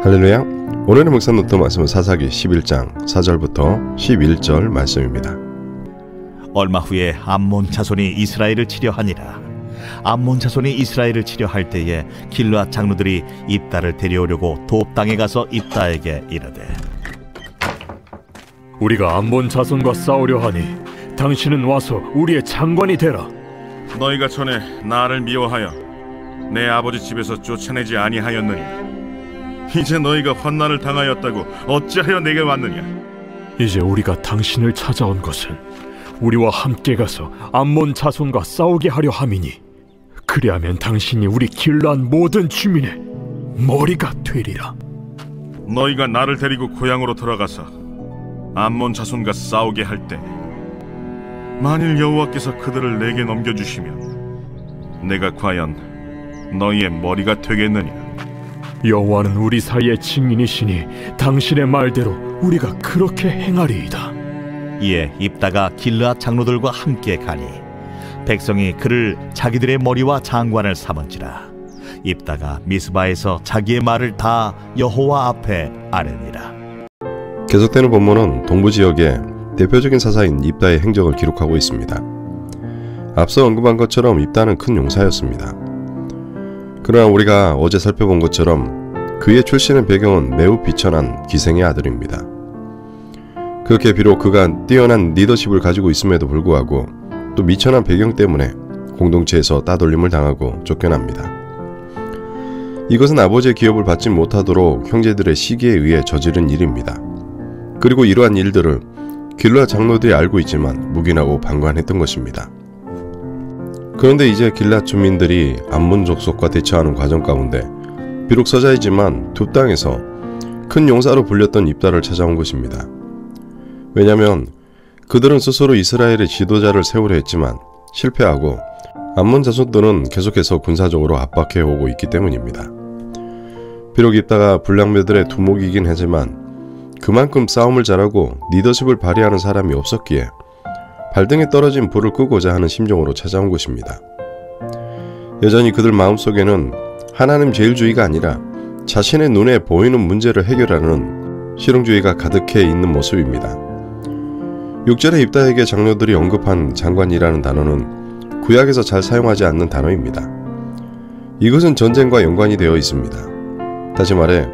할렐루야. 오늘의 묵상 노트 말씀은 사사기 11장 4절부터 11절 말씀입니다. 얼마 후에 암몬 자손이 이스라엘을 치려 하니라. 암몬 자손이 이스라엘을 치려 할 때에 길르앗 장로들이 입다를 데려오려고 돕 땅에 가서 입다에게 이르되 우리가 암몬 자손과 싸우려 하니 당신은 와서 우리의 장관이 되라. 너희가 전에 나를 미워하여 내 아버지 집에서 쫓아내지 아니하였느냐 이제 너희가 환난을 당하였다고 어찌하여 내게 왔느냐 이제 우리가 당신을 찾아온 것은 우리와 함께 가서 암몬 자손과 싸우게 하려 함이니 그리하면 당신이 우리 길란 모든 주민의 머리가 되리라. 너희가 나를 데리고 고향으로 돌아가서 암몬 자손과 싸우게 할 때 만일 여호와께서 그들을 내게 넘겨주시면 내가 과연 너희의 머리가 되겠느냐 여호와는 우리 사이의 증인이시니 당신의 말대로 우리가 그렇게 행하리이다. 이에 입다가 길르앗 장로들과 함께 가니 백성이 그를 자기들의 머리와 장관을 삼은지라 입다가 미스바에서 자기의 말을 다 여호와 앞에 아뢰니라 계속되는 본문은 동부 지역의 대표적인 사사인 입다의 행적을 기록하고 있습니다. 앞서 언급한 것처럼 입다는 큰 용사였습니다. 그러나 우리가 어제 살펴본 것처럼 그의 출신의 배경은 매우 비천한 기생의 아들입니다. 그렇게 비록 그가 뛰어난 리더십을 가지고 있음에도 불구하고 또 미천한 배경 때문에 공동체에서 따돌림을 당하고 쫓겨납니다. 이것은 아버지의 기업을 받지 못하도록 형제들의 시기에 의해 저지른 일입니다. 그리고 이러한 일들을 길라 장로들이 알고 있지만 묵인하고 방관했던 것입니다. 그런데 이제 길라 주민들이 암문 족속과 대처하는 과정 가운데 비록 서자이지만 두 땅에서 큰 용사로 불렸던 입다를 찾아온 것입니다. 왜냐하면 그들은 스스로 이스라엘의 지도자를 세우려 했지만 실패하고 암몬 자손들은 계속해서 군사적으로 압박해 오고 있기 때문입니다. 비록 입다가 불량배들의 두목이긴 하지만 그만큼 싸움을 잘하고 리더십을 발휘하는 사람이 없었기에 발등에 떨어진 불을 끄고자 하는 심정으로 찾아온 것입니다. 여전히 그들 마음속에는 하나님 제일주의가 아니라 자신의 눈에 보이는 문제를 해결하는 실용주의가 가득해 있는 모습입니다. 6절에 입다에게 장로들이 언급한 장관이라는 단어는 구약에서 잘 사용하지 않는 단어입니다. 이것은 전쟁과 연관이 되어 있습니다. 다시 말해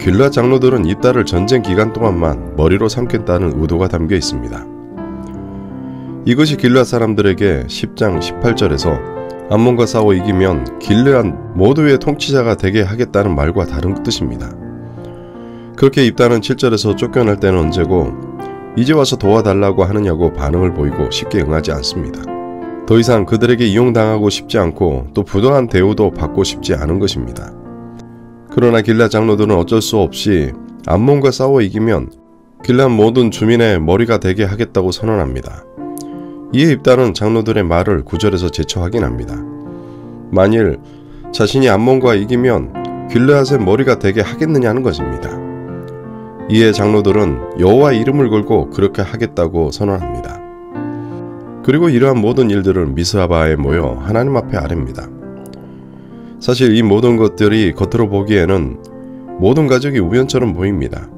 길라 장로들은 입다를 전쟁 기간 동안만 머리로 삼겠다는 의도가 담겨 있습니다. 이것이 길라 사람들에게 10장 18절에서 암몬과 싸워 이기면 길르한 모두의 통치자가 되게 하겠다는 말과 다른 뜻입니다. 그렇게 입다는 7절에서 쫓겨날 때는 언제고 이제 와서 도와달라고 하느냐고 반응을 보이고 쉽게 응하지 않습니다. 더 이상 그들에게 이용당하고 싶지 않고 또 부당한 대우도 받고 싶지 않은 것입니다. 그러나 길라 장로들은 어쩔 수 없이 암몬과 싸워 이기면 길란 모든 주민의 머리가 되게 하겠다고 선언합니다. 이에 입다는 장로들의 말을 구절에서 재쳐 확인합니다. 만일 자신이 암몬과 이기면 길르앗의 머리가 되게 하겠느냐는 것입니다. 이에 장로들은 여호와 이름을 걸고 그렇게 하겠다고 선언합니다. 그리고 이러한 모든 일들을 미스하바에 모여 하나님 앞에 아뢰입니다. 사실 이 모든 것들이 겉으로 보기에는 모든 가족이 우연처럼 보입니다.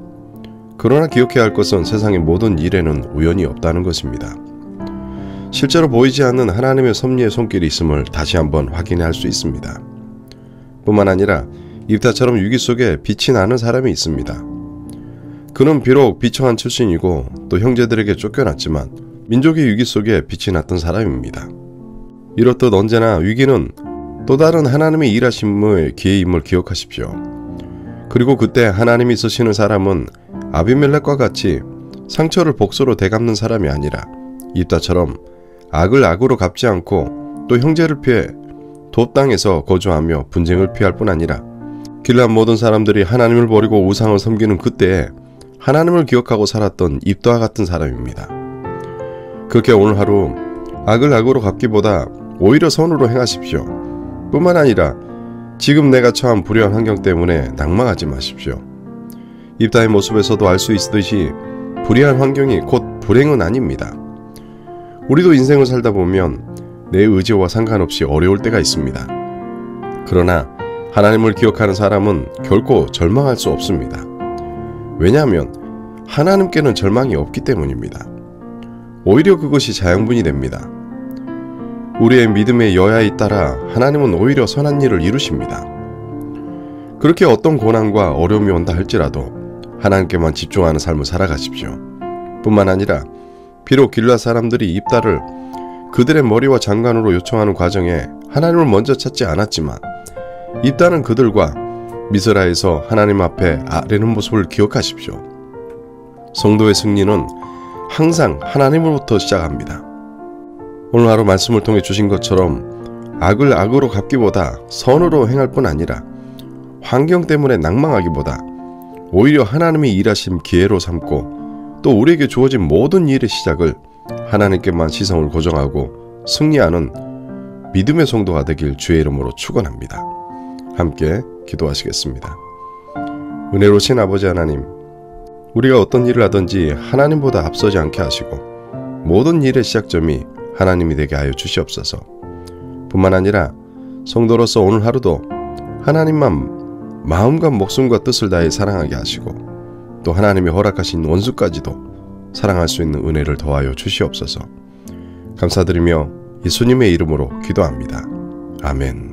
그러나 기억해야 할 것은 세상의 모든 일에는 우연이 없다는 것입니다. 실제로 보이지 않는 하나님의 섭리의 손길이 있음을 다시 한번 확인할 수 있습니다. 뿐만 아니라 입다처럼 위기 속에 빛이 나는 사람이 있습니다. 그는 비록 비천한 출신이고 또 형제들에게 쫓겨났지만 민족의 위기 속에 빛이 났던 사람입니다. 이렇듯 언제나 위기는 또 다른 하나님의 일하심의 기회임을 기억하십시오. 그리고 그때 하나님이 쓰시는 사람은 아비멜렉과 같이 상처를 복수로 되갚는 사람이 아니라 입다처럼 악을 악으로 갚지 않고 또 형제를 피해 돕 땅에서 거주하며 분쟁을 피할 뿐 아니라 길란 모든 사람들이 하나님을 버리고 우상을 섬기는 그때에 하나님을 기억하고 살았던 입도와 같은 사람입니다. 그렇게 오늘 하루 악을 악으로 갚기보다 오히려 선으로 행하십시오. 뿐만 아니라 지금 내가 처한 불의한 환경 때문에 낭망하지 마십시오. 입다의 모습에서도 알 수 있듯이 불의한 환경이 곧 불행은 아닙니다. 우리도 인생을 살다 보면 내 의지와 상관없이 어려울 때가 있습니다. 그러나 하나님을 기억하는 사람은 결코 절망할 수 없습니다. 왜냐하면 하나님께는 절망이 없기 때문입니다. 오히려 그것이 자양분이 됩니다. 우리의 믿음의 여야에 따라 하나님은 오히려 선한 일을 이루십니다. 그렇게 어떤 고난과 어려움이 온다 할지라도 하나님께만 집중하는 삶을 살아가십시오. 뿐만 아니라 비록 길라 사람들이 입다를 그들의 머리와 장관으로 요청하는 과정에 하나님을 먼저 찾지 않았지만 입다는 그들과 미스라에서 하나님 앞에 아뢰는 모습을 기억하십시오. 성도의 승리는 항상 하나님으로부터 시작합니다. 오늘 하루 말씀을 통해 주신 것처럼 악을 악으로 갚기보다 선으로 행할 뿐 아니라 환경 때문에 낭망하기보다 오히려 하나님이 일하신 기회로 삼고 또 우리에게 주어진 모든 일의 시작을 하나님께만 시선을 고정하고 승리하는 믿음의 성도가 되길 주의 이름으로 축원합니다. 함께 기도하시겠습니다. 은혜로신 아버지 하나님, 우리가 어떤 일을 하든지 하나님보다 앞서지 않게 하시고 모든 일의 시작점이 하나님이 되게 하여 주시옵소서. 뿐만 아니라 성도로서 오늘 하루도 하나님만 마음과 목숨과 뜻을 다해 사랑하게 하시고 또 하나님이 허락하신 원수까지도 사랑할 수 있는 은혜를 더하여 주시옵소서. 감사드리며 예수님의 이름으로 기도합니다. 아멘.